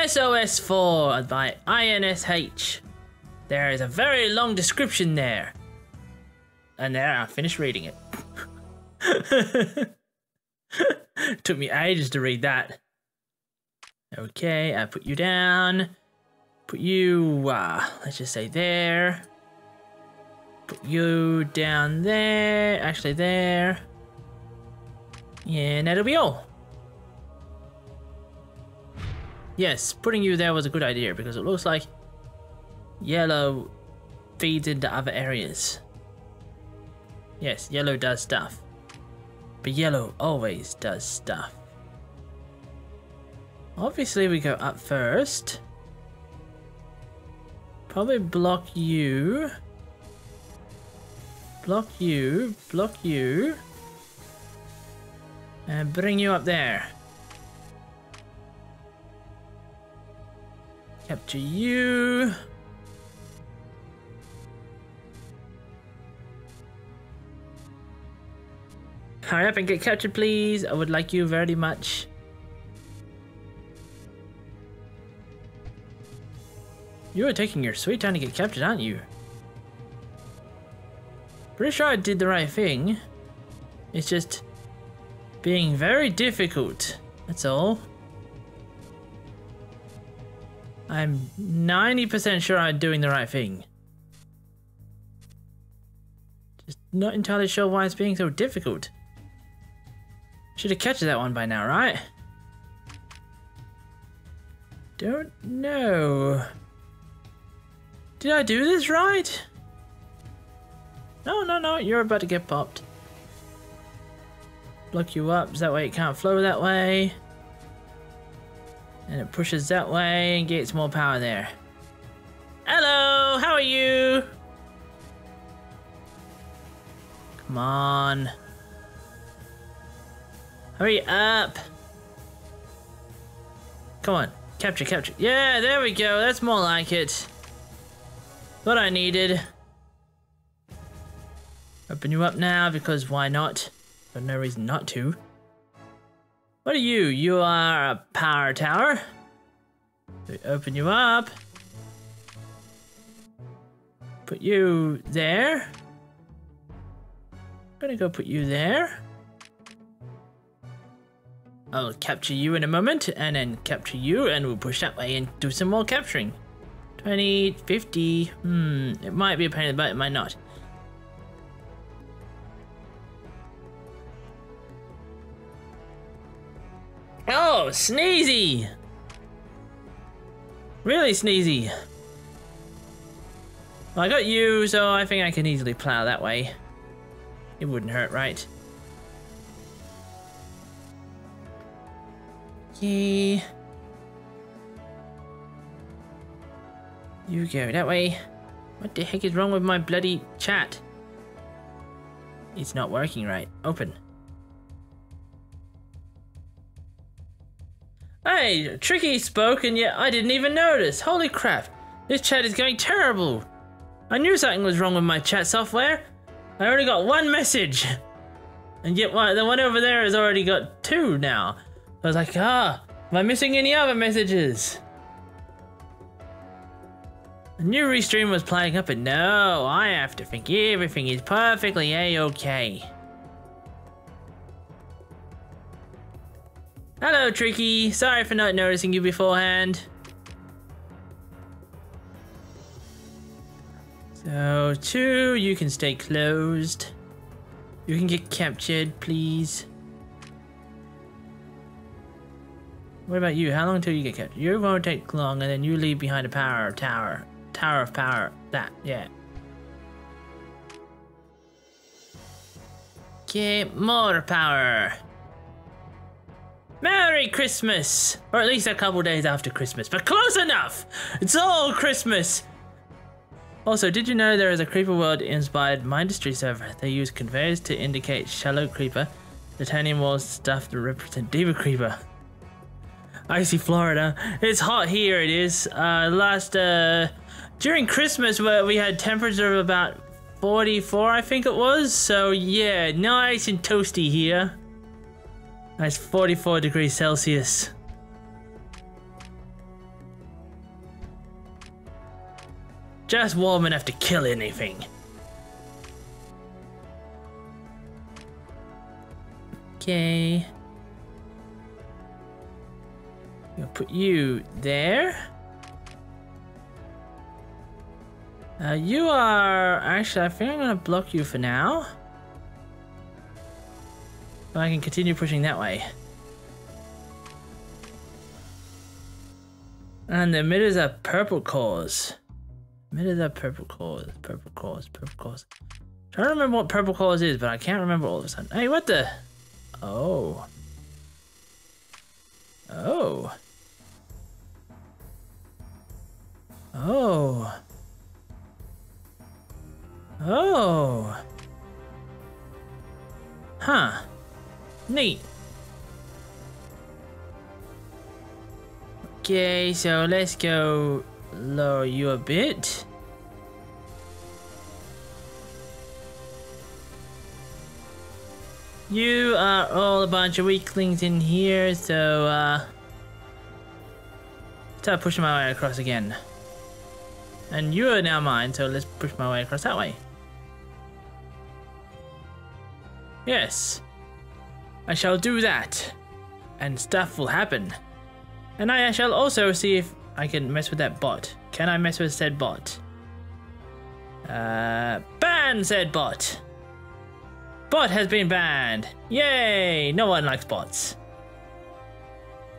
SOS4 by INSH. There is a very long description there. And there, I finished reading it. Took me ages to read that. Okay, I put you down. Put you, uh, let's just say there. Put you down there. Actually, there. And that'll be all. Yes, putting you there was a good idea because it looks like yellow feeds into other areas. Yes, yellow does stuff. But yellow always does stuff. Obviously we go up first. Probably block you. Block you, block you. And bring you up there. Capture you. Hurry up and get captured, please. I would like you very much. You are taking your sweet time to get captured, aren't you? Pretty sure I did the right thing. It's just being very difficult. That's all. I'm 90% sure I'm doing the right thing. Just not entirely sure why it's being so difficult. Should have catched that one by now, right? Don't know. Did I do this right? No, no, no, you're about to get popped. Block you up, so that way it can't flow that way. And it pushes that way and gets more power there. Hello, how are you? Come on. Hurry up. Come on. Capture, capture. Yeah, there we go. That's more like it. What I needed. Open you up now because why not? For no reason not to. What are you? You are a power tower. We open you up. Put you there. I'm gonna go put you there. I'll capture you in a moment and then capture you and we'll push that way and do some more capturing. 20, 50, hmm, it might be a pain in the butt, it might not. Oh, sneezy! Really sneezy. Well, I got you, so I think I can easily plow that way. It wouldn't hurt, right? Okay. You go that way. What the heck is wrong with my bloody chat? It's not working right. Open. Hey, Tricky spoke and yet I didn't even notice. Holy crap. This chat is going terrible. I knew something was wrong with my chat software. I already got one message. And yet the one over there has already got two now. I was like, ah, am I missing any other messages? A new restream was playing up and no, I have to think everything is perfectly a-okay. Hello, Tricky. Sorry for not noticing you beforehand. So, two, you can stay closed. You can get captured, please. What about you? How long until you get captured? You won't take long, and then you leave behind a power tower. Tower of power. That, yeah. Get more power. Merry Christmas! Or at least a couple days after Christmas, but close enough! It's all Christmas! Also, did you know there is a Creeper World inspired Mindustry server? They use conveyors to indicate shallow creeper, titanium walls stuff to represent Diva Creeper. Icy Florida. It's hot here, it is. Uh, last, uh, during Christmas, where we had temperature of about 44, I think it was. So, yeah, nice and toasty here and it's 44 degrees Celsius. Just warm enough to kill anything. Okay. I'm gonna put you there. Uh, you are... Actually, I think I'm gonna block you for now. I can continue pushing that way. And the emitters are purple cores. Emitters are purple cores, purple cores, purple cores. Trying to remember what purple cores is, but I can't remember all of a sudden. Hey, what the? Oh. Oh. Oh. Oh. Huh. Neat. Okay, so let's go lower you a bit. You are all a bunch of weaklings in here, so uh start pushing my way across again. And you are now mine, so let's push my way across that way. Yes. I shall do that. And stuff will happen. And I shall also see if I can mess with that bot. Can I mess with said bot? Uh, ban said bot. Bot has been banned. Yay! No one likes bots.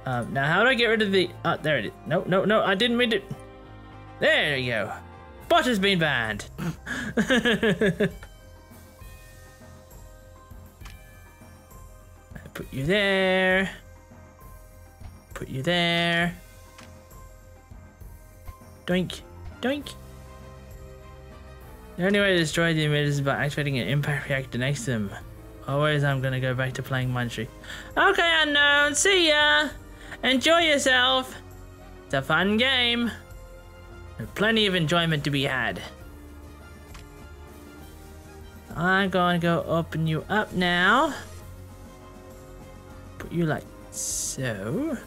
Um, now how do I get rid of the... Oh, there it is. No, no, no, I didn't mean to... There you go. Bot has been banned. Put you there. Put you there. Doink. Doink. The only way to destroy the emitters is by activating an impact reactor next to them. Always I'm gonna go back to playing Munchie. Okay, unknown. See ya. Enjoy yourself. It's a fun game. There's plenty of enjoyment to be had. I'm gonna go open you up now put you like so.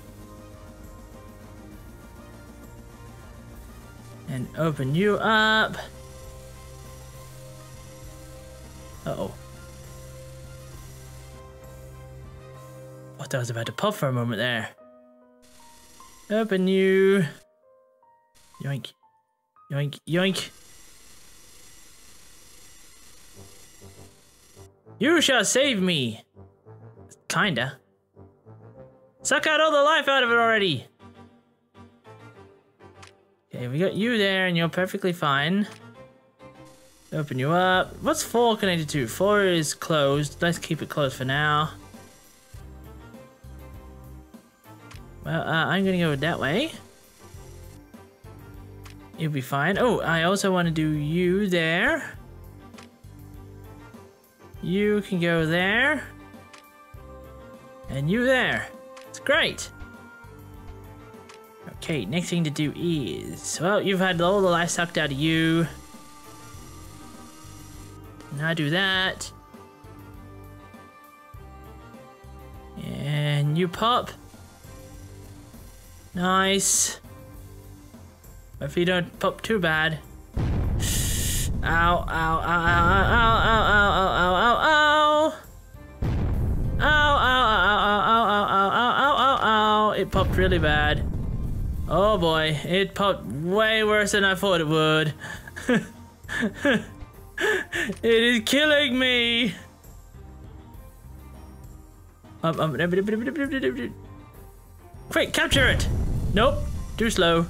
And open you up. Uh-oh. Thought I was about to pop for a moment there. Open you. Yoink. Yoink, yoink. You shall save me. Kinda. Suck out all the life out of it already! Okay, we got you there and you're perfectly fine. Open you up. What's 4 connected to? 4 is closed. Let's keep it closed for now. Well, uh, I'm gonna go that way. You'll be fine. Oh, I also want to do you there. You can go there. And you there. Great. Okay, next thing to do is... Well, you've had all the life sucked out of you. Now do that. And you pop. Nice. If you don't pop too bad. Ow, ow, ow, ow, ow, ow, ow, ow, ow, ow, really bad. Oh boy, it popped way worse than I thought it would. it is killing me. Um, um, quick, capture it. Nope, too slow.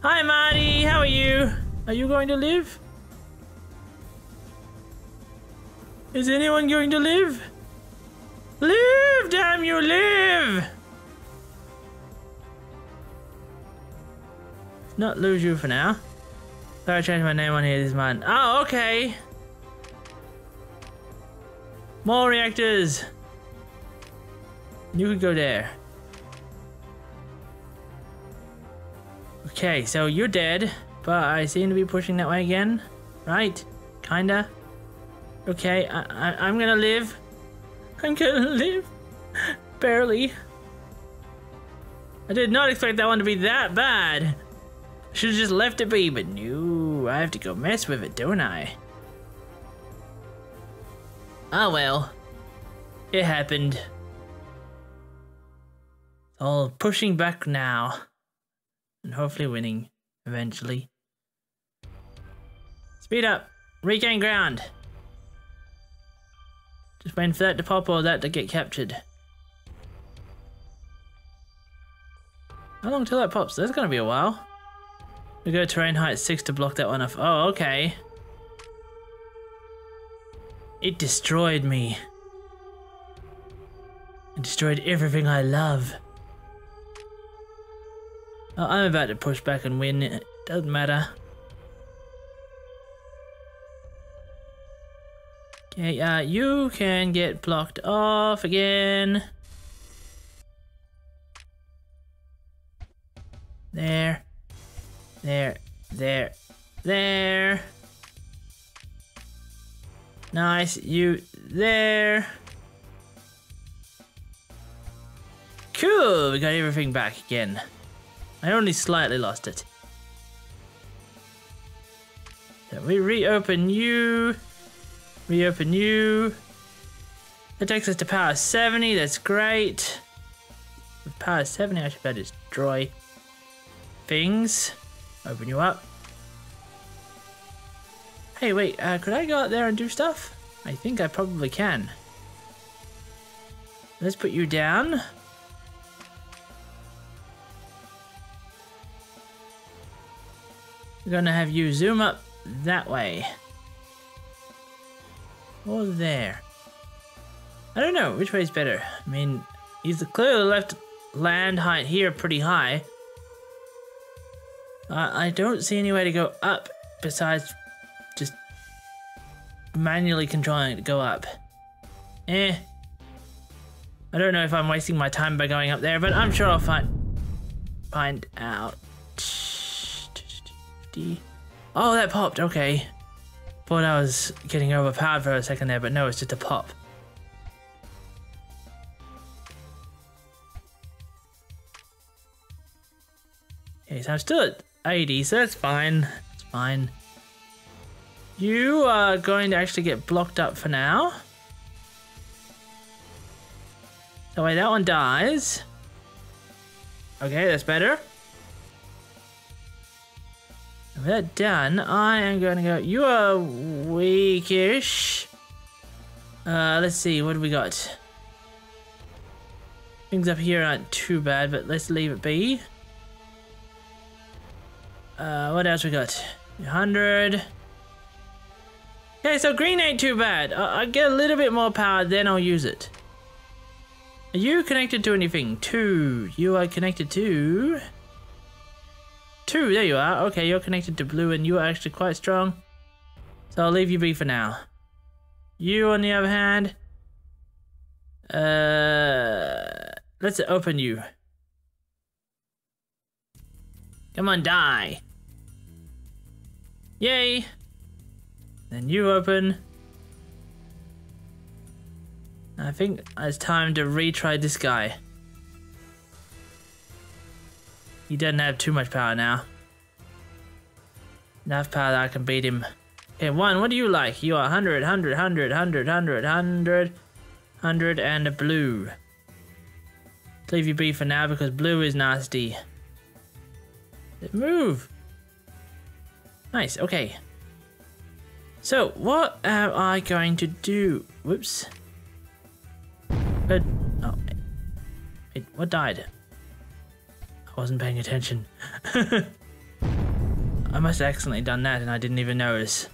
Hi, Marty. How are you? Are you going to live? Is anyone going to live? Live, damn you, live! Not lose you for now. Thought I changed my name on here this month. Oh, okay. More reactors. You could go there. Okay, so you're dead, but I seem to be pushing that way again, right? Kinda. Okay, I, I, I'm gonna live. I'm gonna live. Barely. I did not expect that one to be that bad. Should have just left it be, but no, I have to go mess with it, don't I? Ah well, it happened. All pushing back now, and hopefully winning eventually. Speed up, regain ground. Just waiting for that to pop or that to get captured. How long till that pops? That's gonna be a while. We go terrain height 6 to block that one off. Oh, okay. It destroyed me. It destroyed everything I love. Oh, I'm about to push back and win. It doesn't matter. Okay, uh, you can get blocked off again. There. There. There. There. Nice. You there. Cool. We got everything back again. I only slightly lost it. So we reopen you. Reopen you. That takes us to power 70. That's great. With power 70, I should better destroy things. Open you up. Hey, wait, uh, could I go out there and do stuff? I think I probably can. Let's put you down. We're gonna have you zoom up that way. Or there. I don't know, which way is better? I mean, he's clearly left land height here pretty high. Uh, I don't see any way to go up besides just manually controlling it to go up. Eh. I don't know if I'm wasting my time by going up there, but I'm sure I'll find find out. Oh, that popped. Okay. Thought I was getting overpowered for a second there, but no, it's just a pop. Okay, so I'm still at 80, so that's fine. That's fine. You are going to actually get blocked up for now. So wait, that one dies. Okay, that's better. With that done, I am going to go. You are weakish. Uh, let's see, what do we got? Things up here aren't too bad, but let's leave it be. Uh, what else we got? 100. Okay, so green ain't too bad. I, I get a little bit more power, then I'll use it. Are you connected to anything? Two. You are connected to... Two, there you are. Okay, you're connected to blue and you are actually quite strong. So I'll leave you be for now. You, on the other hand... Uh, let's open you. Come on, die. Yay! Then you open. I think it's time to retry this guy. He doesn't have too much power now. Enough power that I can beat him. Okay, one, what do you like? You are 100, 100, 100, 100, 100, 100, 100, and blue. Leave you be for now because blue is nasty. Move! Nice, okay. So, what am I going to do? Whoops. But, oh, wait, what died? I wasn't paying attention. I must have accidentally done that and I didn't even notice.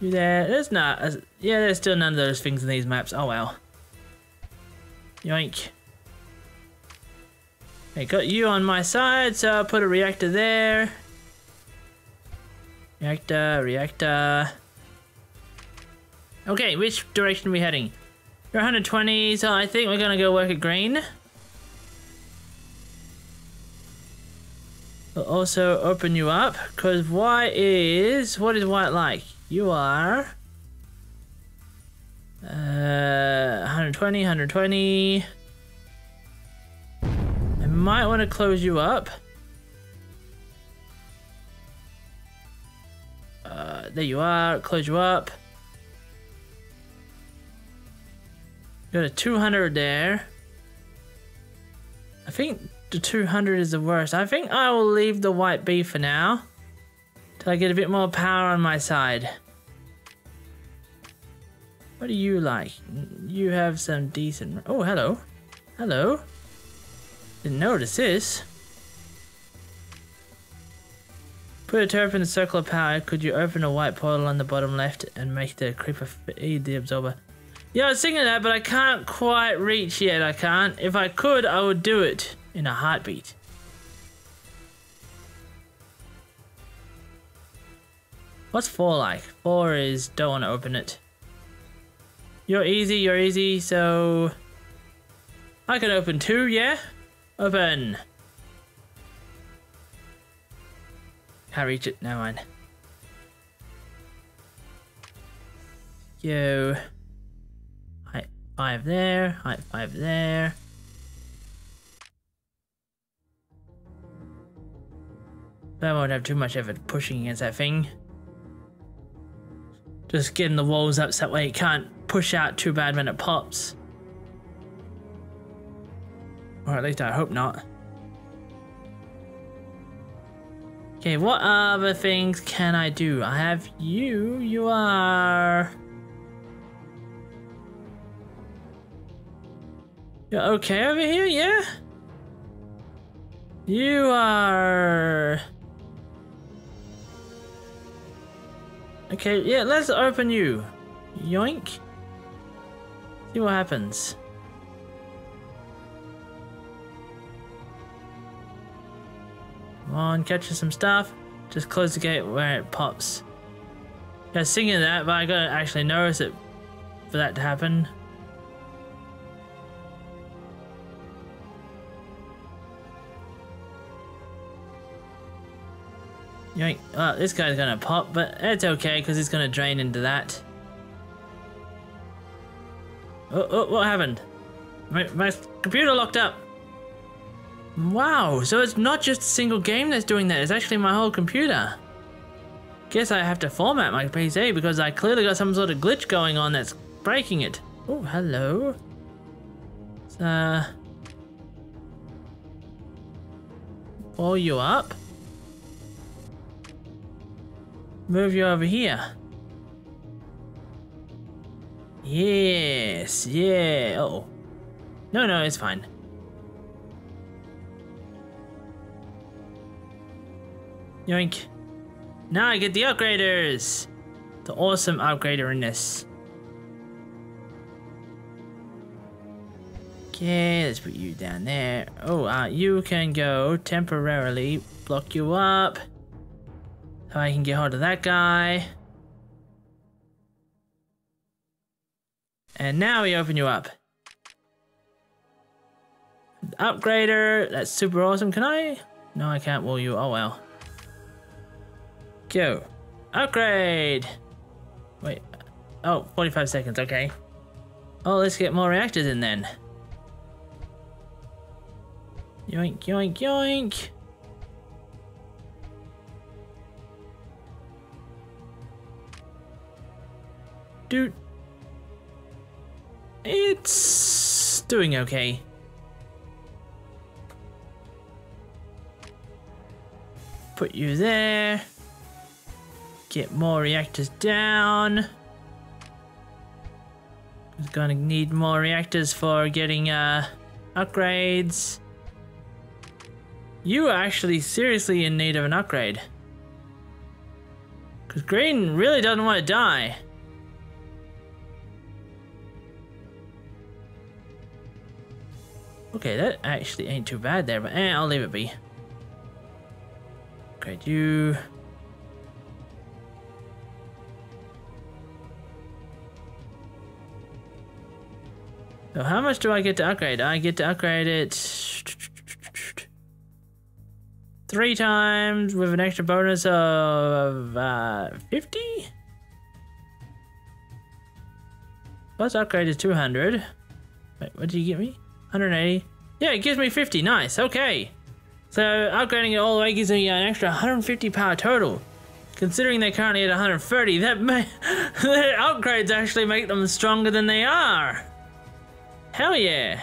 You there? There's not. Uh, yeah, there's still none of those things in these maps. Oh well. Yoink. I got you on my side, so I'll put a reactor there. Reactor, reactor. Okay, which direction are we heading? You're 120, so I think we're gonna go work at green. We'll also open you up, because white is... What is white like? You are... Uh, 120, 120... might want to close you up. Uh, there you are. Close you up. Got a 200 there. I think the 200 is the worst. I think I will leave the white bee for now. Till I get a bit more power on my side. What do you like? You have some decent... Oh, hello. Hello. Didn't notice this. Put a turf in the circle of power. Could you open a white portal on the bottom left and make the creeper feed the absorber? Yeah, I was thinking that, but I can't quite reach yet. I can't. If I could, I would do it in a heartbeat. What's four like? Four is don't want to open it. You're easy, you're easy, so... I can open two, yeah? Open! Can't reach it, no one. Yo. Height 5 there, height 5 there. I won't have too much effort pushing against that thing. Just getting the walls up so that way it can't push out too bad when it pops. Or at least I hope not. Okay, what other things can I do? I have you. You are... You're okay over here, yeah? You are... Okay, yeah, let's open you. Yoink. See what happens. Come on, catch some stuff. Just close the gate where it pops. Yeah, singing that, but I gotta actually notice it for that to happen. Yoink. Oh, this guy's gonna pop, but it's okay because it's gonna drain into that. Oh, oh what happened? My, my computer locked up. Wow, so it's not just a single game that's doing that, it's actually my whole computer. Guess I have to format my PC because I clearly got some sort of glitch going on that's breaking it. Oh, hello. Uh... Pull you up move you over here. Yes, yeah. Oh. No, no, it's fine. Yoink. Now I get the upgraders. The awesome upgrader in this. Okay, let's put you down there. Oh, uh, you can go temporarily block you up. So I can get hold of that guy. And now we open you up. Upgrader, that's super awesome. Can I? No, I can't wall you. Oh well. Go. Upgrade! Wait. Oh, 45 seconds, okay. Oh, let's get more reactors in then. Yoink, yoink, yoink. Dude. It's doing okay. Put you there. Get more reactors down. Gonna need more reactors for getting uh, upgrades. You are actually seriously in need of an upgrade. Because Green really doesn't want to die. Okay, that actually ain't too bad there, but eh, I'll leave it be. Okay, you... So how much do I get to upgrade? I get to upgrade it three times with an extra bonus of uh, 50? Plus upgrade is 200. Wait, what did you get me? 180. Yeah, it gives me 50. Nice. Okay. So upgrading it all the way gives me an extra 150 power total. Considering they're currently at 130, that may their upgrades actually make them stronger than they are. Hell yeah.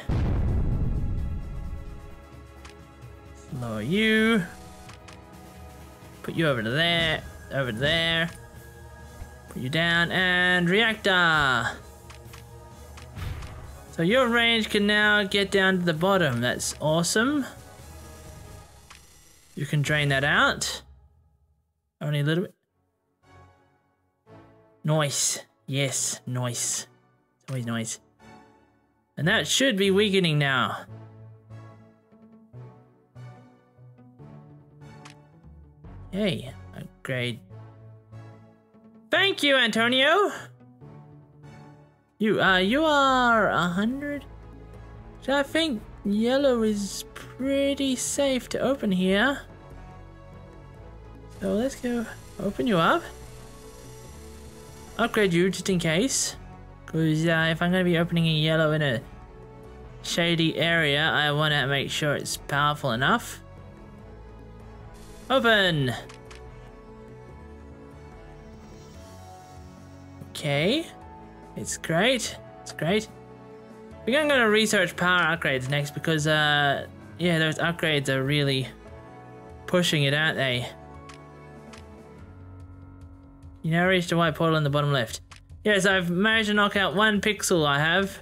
Lower you. Put you over to there, over to there. Put you down and reactor. So your range can now get down to the bottom. That's awesome. You can drain that out. Only a little bit. Nice. Yes, nice. It's always nice. And that should be weakening now. Hey, upgrade. Thank you, Antonio! You, uh, you are a hundred? So I think yellow is pretty safe to open here. So let's go open you up. Upgrade you just in case. Because uh, if I'm going to be opening a yellow in a shady area, I want to make sure it's powerful enough. Open! Okay. It's great. It's great. We're I'm gonna research power upgrades next because, uh, yeah, those upgrades are really pushing it, aren't they? You now reach the white portal in the bottom left. Yes, I've managed to knock out one pixel I have.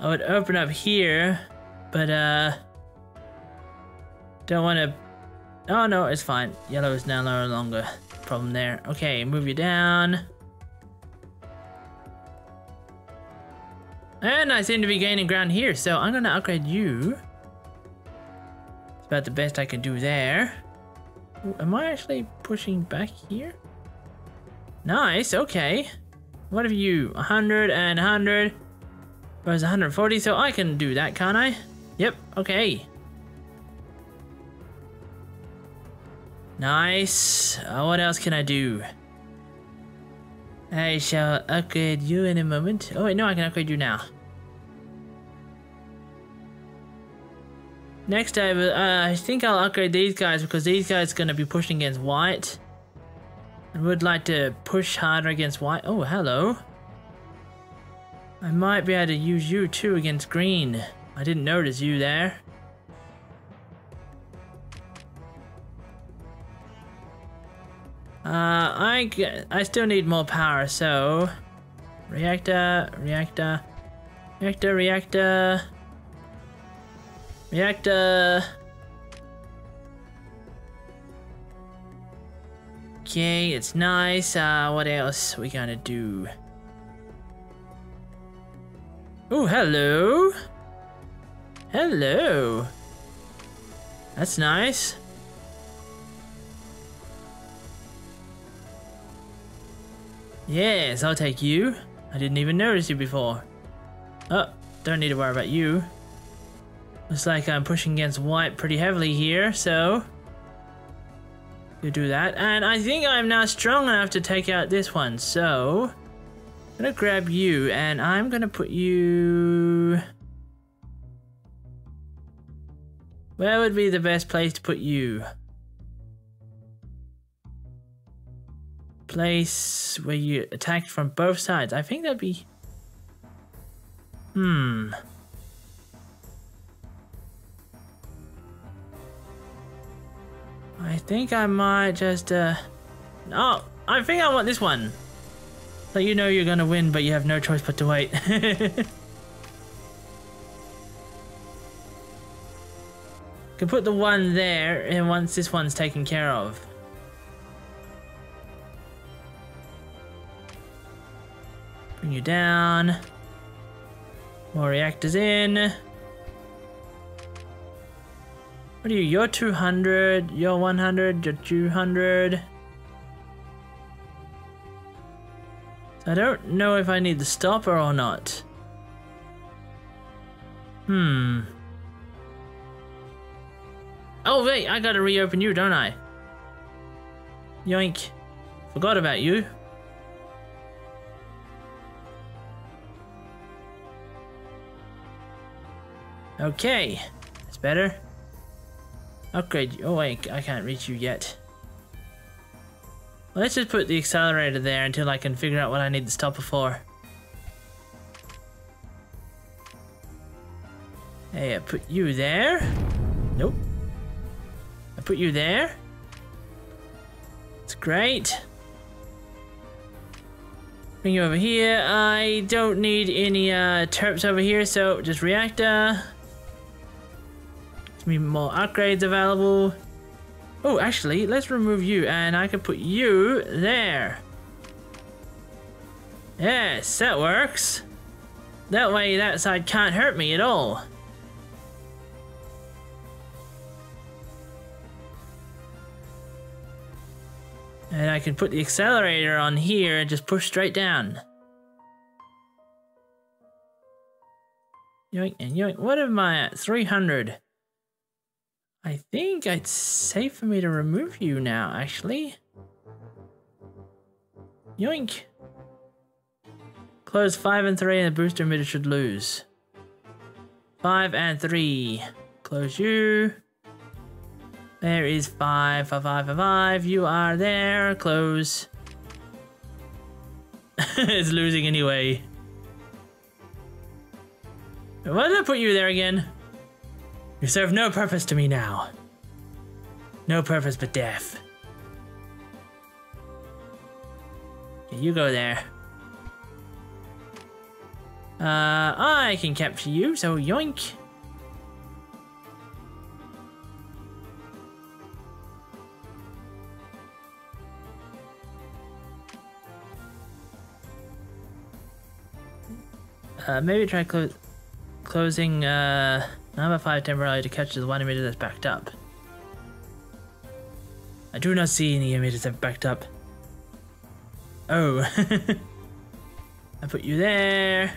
I would open up here, but, uh, don't want to... Oh, no, it's fine. Yellow is now no longer problem there. Okay, move you down. And I seem to be gaining ground here, so I'm gonna upgrade you. It's about the best I can do there. Ooh, am I actually pushing back here? Nice, okay. What have you? 100 and 100. Where's 140? So I can do that, can't I? Yep, okay. Nice. Uh, what else can I do? I shall upgrade you in a moment. Oh wait, no, I can upgrade you now. Next I, uh, I think I'll upgrade these guys because these guys are going to be pushing against white. I would like to push harder against white. Oh, hello. I might be able to use you too against green. I didn't notice you there. Uh, I, I still need more power, so... Reactor, reactor, reactor, reactor... Reactor... Okay, it's nice. Uh, what else we gonna do? Oh, hello. Hello. That's nice. Yes, I'll take you. I didn't even notice you before. Oh, don't need to worry about you. Looks like I'm pushing against white pretty heavily here, so... You do that. And I think I'm now strong enough to take out this one, so... I'm gonna grab you, and I'm gonna put you... Where would be the best place to put you? place where you attack from both sides. I think that'd be... Hmm. I think I might just, uh... Oh, I think I want this one. So you know you're gonna win, but you have no choice but to wait. Can put the one there, and once this one's taken care of. Bring you down. More reactors in. What are you? You're 200, you're 100, you're 200. I don't know if I need the stopper or not. Hmm. Oh wait, I gotta reopen you, don't I? Yoink. Forgot about you. Okay, that's better. Upgrade. Oh wait, I can't reach you yet. Let's just put the accelerator there until I can figure out what I need the stopper for. Hey, I put you there. Nope. I put you there. It's great. Bring you over here. I don't need any uh, terps over here, so just reactor. Me more upgrades available. Oh, actually, let's remove you, and I can put you there. Yes, that works. That way that side can't hurt me at all. And I can put the accelerator on here and just push straight down. Yoink and yoink. What am I at? 300. I think it's safe for me to remove you now, actually. Yoink. Close 5 and 3 and the booster emitter should lose. 5 and 3. Close you. There is five, five, five, five, five. You are there. Close. it's losing anyway. Why did I put you there again? You serve no purpose to me now. No purpose but death. you go there. Uh, I can capture you, so yoink. Uh, maybe try clo closing uh, number 5 temporarily to catch the one emitter that's backed up. I do not see any emitters that backed up. Oh. I put you there.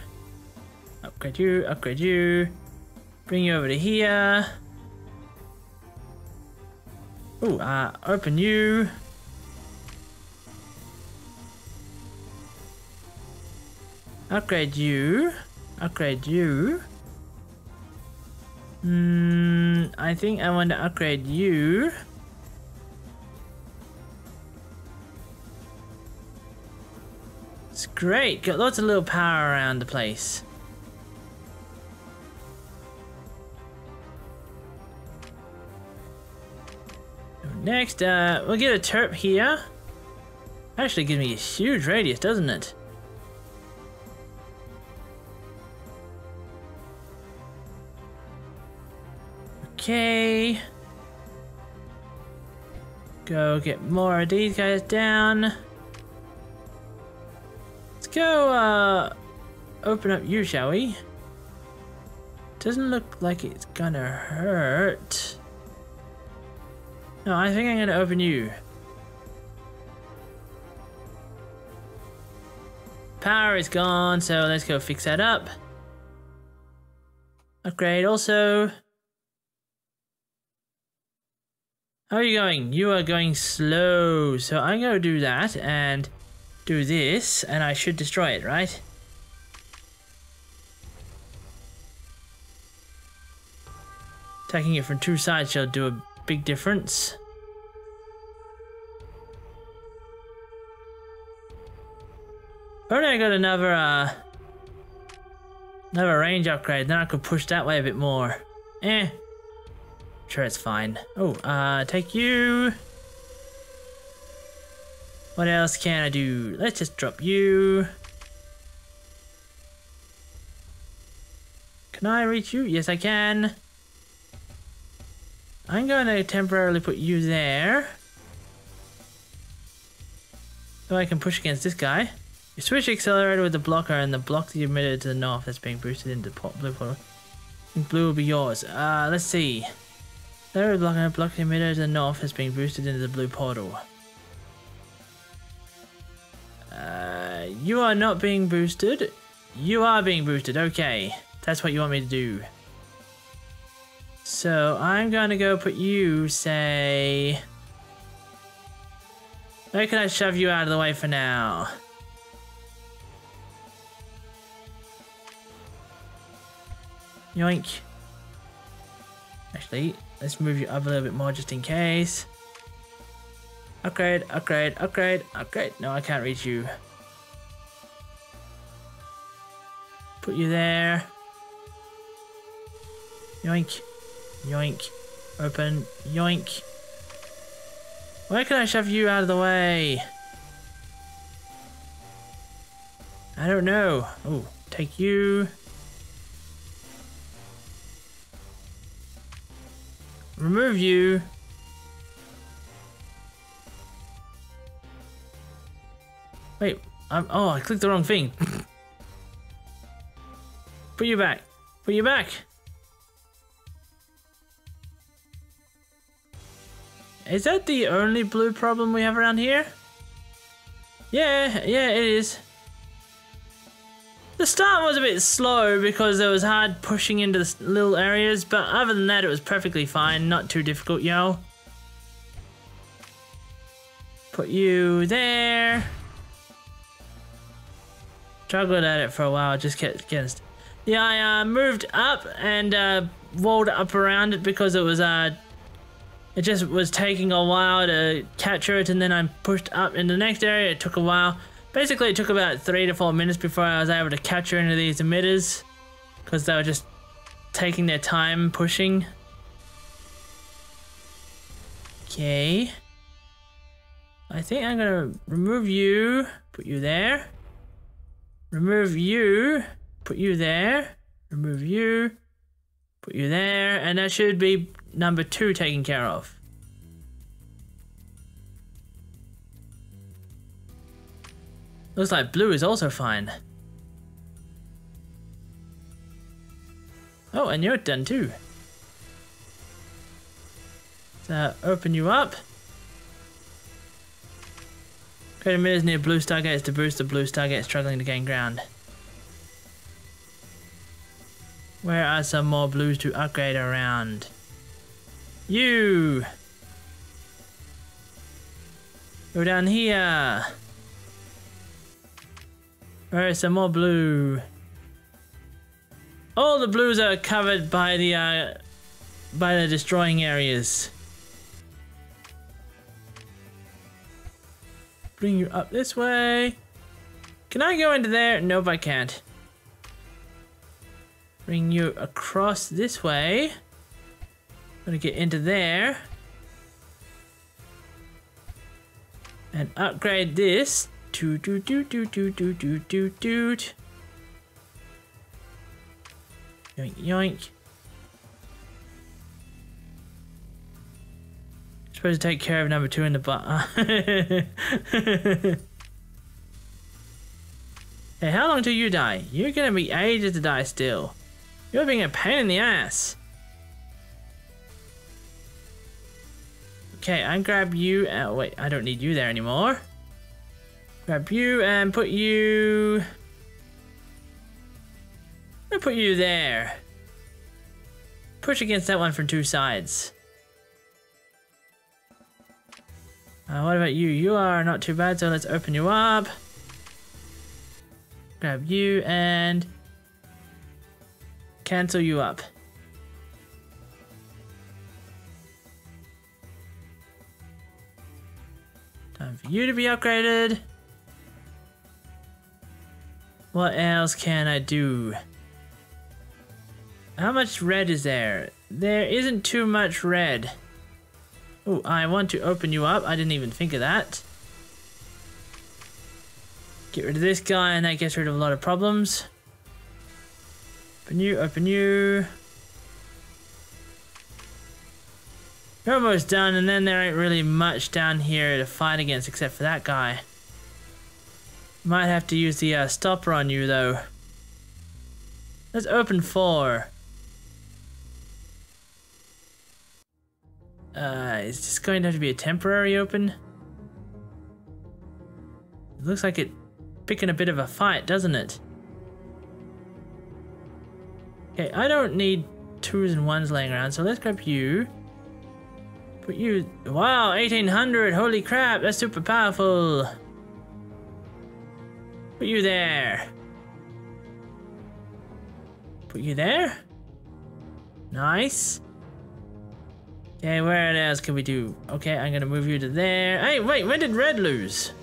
Upgrade you, upgrade you. Bring you over to here. Oh, uh, open you. Upgrade you. Upgrade you. Hmm, I think I want to upgrade you. It's great, got lots of little power around the place. Next, uh, we'll get a terp here. Actually gives me a huge radius, doesn't it? Okay. Go get more of these guys down. Let's go, uh, open up you, shall we? Doesn't look like it's gonna hurt. No, I think I'm gonna open you. Power is gone, so let's go fix that up. Upgrade also. How are you going? You are going slow. So I'm going to do that and do this, and I should destroy it, right? Attacking it from two sides shall do a big difference. Only I got another, uh, another range upgrade, then I could push that way a bit more. Eh, Sure, it's fine. Oh, uh, take you. What else can I do? Let's just drop you. Can I reach you? Yes, I can. I'm to temporarily put you there. So I can push against this guy. You switch accelerator with the blocker and the block the emitter to the north that's being boosted into blue portal. Blue will be yours. Uh, let's see. Third block, block emitter to the north has been boosted into the blue portal. Uh, you are not being boosted. You are being boosted. Okay. That's what you want me to do. So I'm going to go put you, say... Where can I shove you out of the way for now? Yoink. Actually, let's move you up a little bit more just in case. Upgrade, upgrade, upgrade, upgrade. No, I can't reach you. Put you there. Yoink. Yoink. Open. Yoink. Where can I shove you out of the way? I don't know. Oh, take you. Remove you. Wait, I'm, oh, I clicked the wrong thing. Put you back. Put you back. Is that the only blue problem we have around here? Yeah, yeah, it is. The start was a bit slow because it was hard pushing into the little areas, but other than that, it was perfectly fine. Not too difficult, yo. Put you there. Struggled at it for a while, just kept against. Yeah, I uh, moved up and uh, walled up around it because it was uh, it just was taking a while to capture it, and then I pushed up in the next area. It took a while. Basically, it took about three to four minutes before I was able to capture any of these emitters because they were just taking their time pushing. Okay. I think I'm gonna remove you, put you there. Remove you, put you there. Remove you, put you there, and that should be number two taken care of. Looks like blue is also fine. Oh, and you're done too. So, open you up. Create emitters near blue stargates to boost the blue stargate struggling to gain ground. Where are some more blues to upgrade around? You! Go down here. Alright, some more blue. All the blues are covered by the uh, by the destroying areas. Bring you up this way. Can I go into there? Nope, I can't. Bring you across this way. Gonna get into there. And upgrade this Toot toot toot toot toot toot toot toot toot. Yoink yoink. Supposed to take care of number two in the butt. hey, how long till you die? You're gonna be ages to die still. You're being a pain in the ass. Okay, I grab you. Oh, wait, I don't need you there anymore. Grab you and put you... I'm gonna put you there. Push against that one from two sides. Uh, what about you? You are not too bad, so let's open you up. Grab you and cancel you up. Time for you to be upgraded. What else can I do? How much red is there? There isn't too much red. Oh, I want to open you up. I didn't even think of that. Get rid of this guy and that gets rid of a lot of problems. Open you, open you. You're almost done and then there ain't really much down here to fight against except for that guy. Might have to use the uh, stopper on you though. Let's open four. Uh, is this going to have to be a temporary open? It looks like it picking a bit of a fight, doesn't it? Okay, I don't need twos and ones laying around, so let's grab you. Put you... Wow, 1800! Holy crap, that's super powerful! Put you there. Put you there. Nice. Okay, where else can we do? Okay, I'm gonna move you to there. Hey, wait, when did red lose?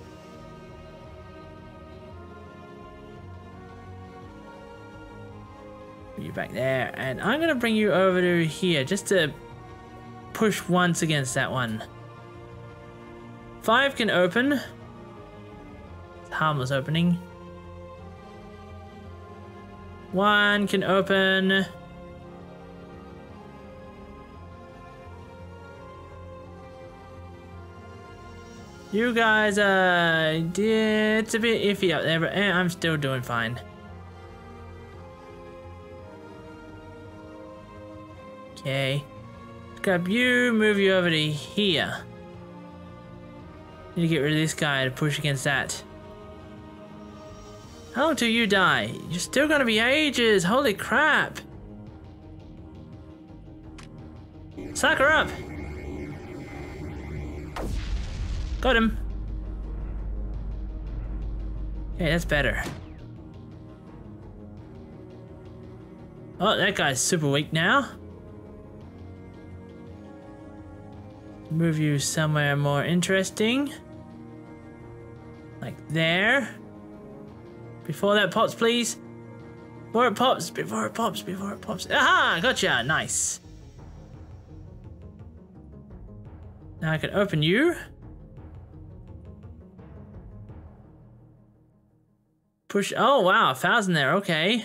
Put you back there, and I'm gonna bring you over to here just to push once against that one. Five can open. Harmless opening. One can open. You guys, uh, it's a bit iffy up there, but eh, I'm still doing fine. Okay. Grab you, move you over to here. Need to get rid of this guy to push against that. How long till you die? You're still gonna be ages, holy crap! Suck her up! Got him. Okay, that's better. Oh, that guy's super weak now. Move you somewhere more interesting. Like there. Before that pops, please. Before it pops, before it pops, before it pops. Aha! Gotcha! Nice. Now I can open you. Push. Oh, wow. A thousand there. Okay.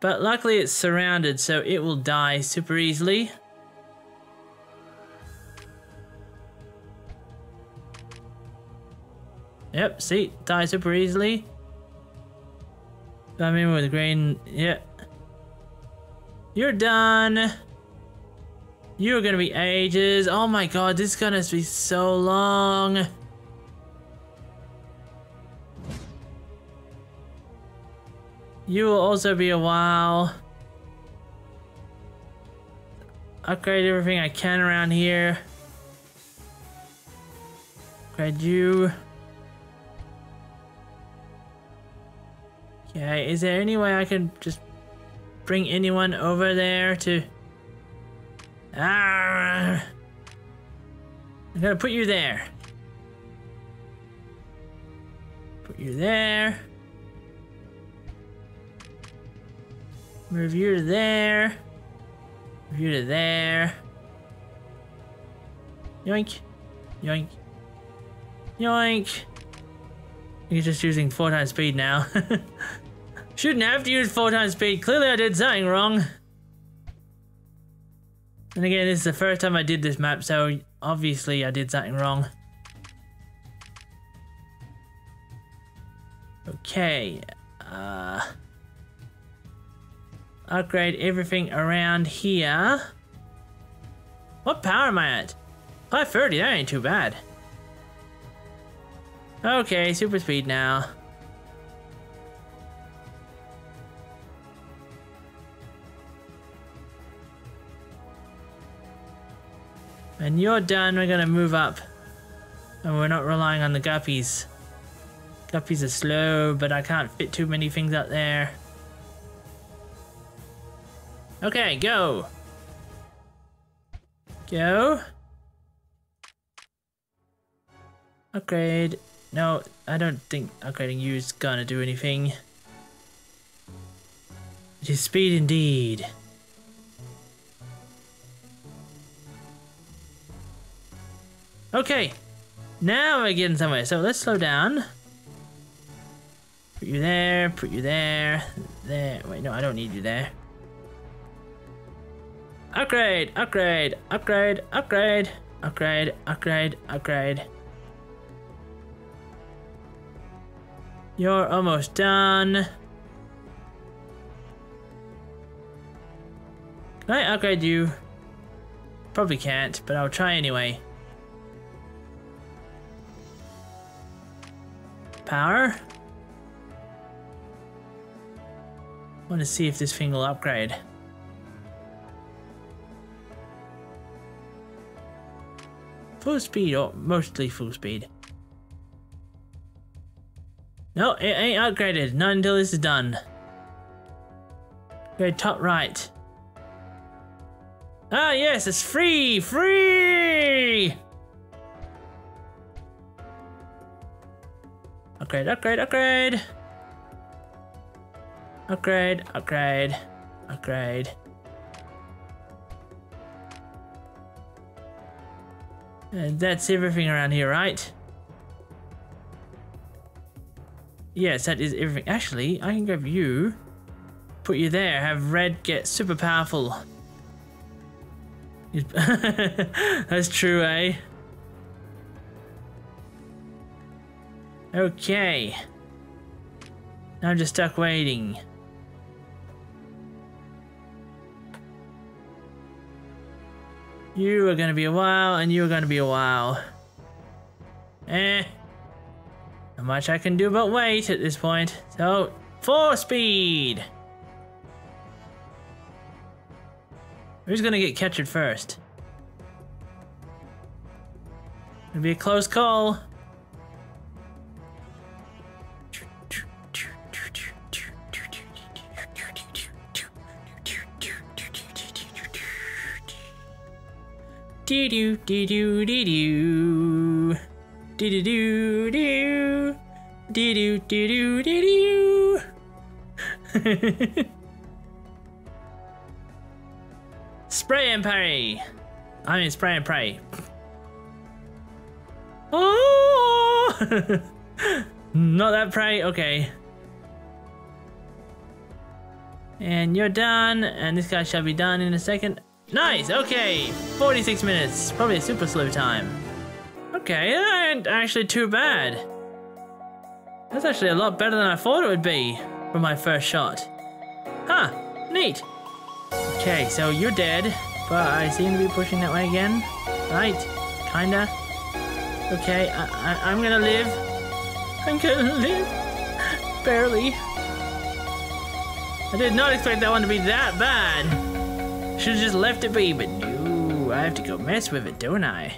But luckily it's surrounded, so it will die super easily. Yep, see? Die super easily. I mean, with green. Yeah. You're done. You're gonna be ages. Oh my god, this is gonna be so long. You will also be a while. Upgrade everything I can around here. Upgrade you. Okay, is there any way I can just bring anyone over there to... Ah! I'm gonna put you there. Put you there. Move you to there. Move you to there. Yoink. Yoink. Yoink. You're just using four times speed now. Shouldn't have to use four times speed. Clearly I did something wrong. And again, this is the first time I did this map, so obviously I did something wrong. Okay. Uh upgrade everything around here. What power am I at? 530, that ain't too bad. Okay, super speed now. And you're done, we're gonna move up. And we're not relying on the guppies. Guppies are slow, but I can't fit too many things up there. Okay, go. Go. Upgrade. No, I don't think upgrading you is gonna do anything. It is speed indeed. Okay, now we're getting somewhere. So let's slow down. Put you there, put you there, there. Wait, no, I don't need you there. Upgrade, upgrade, upgrade, upgrade, upgrade, upgrade, upgrade. You're almost done. Can I upgrade you? Probably can't, but I'll try anyway. Power? I want to see if this thing will upgrade. Full speed, or mostly full speed. No, it ain't upgraded. Not until this is done. Okay, top right. Ah, yes, it's free! Free! Upgrade, upgrade, upgrade! Upgrade, upgrade, upgrade. And that's everything around here, right? Yes, that is everything. Actually, I can grab you, put you there, have Red get super powerful. That's true, eh? Okay. Now I'm just stuck waiting. You are gonna be a while, and you are gonna be a while. Eh. Not much I can do but wait at this point. So, four speed! Who's gonna get captured first? It'll be a close call. Dee doo dee doo dee doo. Dee doo doo doo. Dee doo doo doo dee doo. Spray and parry. I mean spray and pray. Oh! Not that pray. Okay. And you're done, and this guy shall be done in a second. Nice, okay. 46 minutes, probably a super slow time. Okay, that ain't actually too bad. That's actually a lot better than I thought it would be for my first shot. Huh, neat. Okay, so you're dead, but I seem to be pushing that way again. Right, kinda. Okay, I, I, I'm gonna live. I'm gonna live. Barely. I did not expect that one to be that bad. Should've just left it be, but no, I have to go mess with it, don't I?